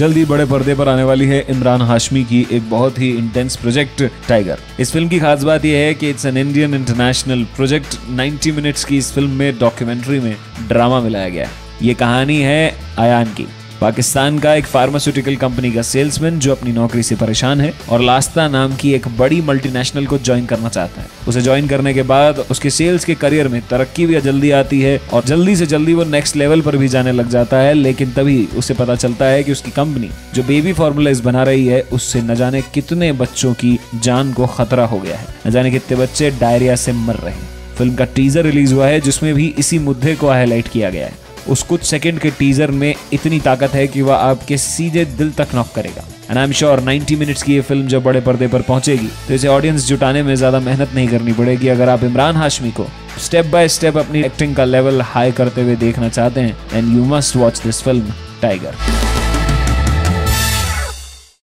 जल्दी बड़े पर्दे पर आने वाली है इमरान हाशमी की एक बहुत ही इंटेंस प्रोजेक्ट टाइगर इस फ़िल्म की खास बात यह है कि it's an Indian international project 90 minutes की इस फ़िल्म में डॉक्यूमेंट्री में ड्रामा मिलाया गया है। ये कहानी है आयान की। पाकिस्तान का एक फार्मास्यूटिकल कंपनी का सेल्समैन जो अपनी नौकरी से परेशान है और लास्ता नाम की एक बड़ी मल्टीनेशनल को ज्वाइन करना चाहता है। उसे ज्वाइन करने के बाद उसके सेल्स के करियर में तरक्की भी जल्दी आती है और जल्दी से जल्दी वो नेक्स्ट लेवल पर भी जाने लग जाता है, लेकिन तभी उसे पता चलता है कि उसकी कंपनी जो बेबी फॉर्मुलाइज बना रही है, उससे न जाने कितने बच्चों की जान को खतरा हो गया है। न जाने कितने बच्चे डायरिया से मर रहे हैं। फ़िल्म का टीजर रिलीज़ हुआ है, जिसमें भी इसी मुद्दे को हाईलाइट किया गया है। उस कुछ सेकंड के टीजर में इतनी ताकत है कि वह आपके सीधे दिल तक नॉक करेगा। And I am sure 90 minutes की ये फ़िल्म जब बड़े पर्दे पर पहुंचेगी तो इसे ऑडियंस जुटाने में ज़्यादा मेहनत नहीं करनी पड़ेगी। अगर आप इमरान हाशमी को स्टेप बाय स्टेप अपनी एक्टिंग का लेवल हाई करते हुए देखना चाहते हैं and you must watch this film Tiger